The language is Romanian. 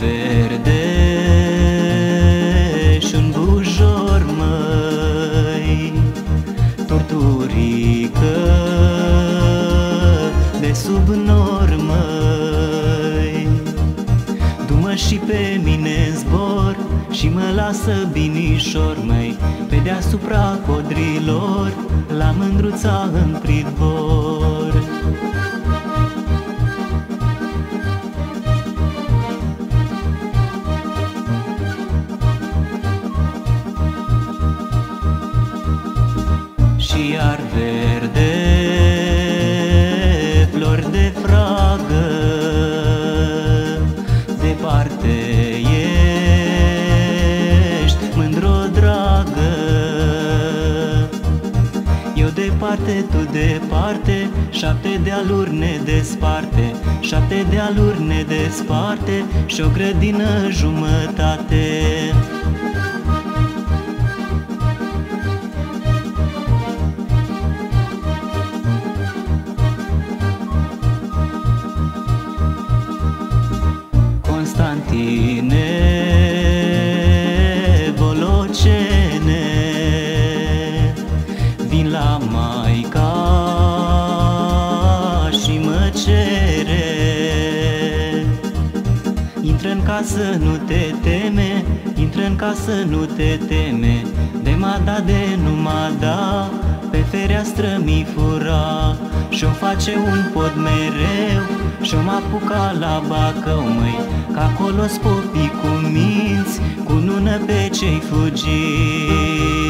verde și un bujor măi. Torturică de sub normă Dumă și pe mine zbor și mă lasă binișor mai, Pe deasupra codrilor la mândruța în privor. Și iar verde Flori de fragă. Departe ești Mândro dragă. Eu departe, tu departe Șapte dealuri ne desparte Șapte dealuri ne desparte Și o grădină jumătate Constantine Volocene Vin la Maica și mă cere. Intră în casă, nu te teme Intră în casă, nu te teme. De m-a da, de nu m-a da Pe fereastră mi fura Și-o face un pod mereu Și-o apuca la Bacău, măi Că acolo-s popii cu minți Cu nună pe cei fugiți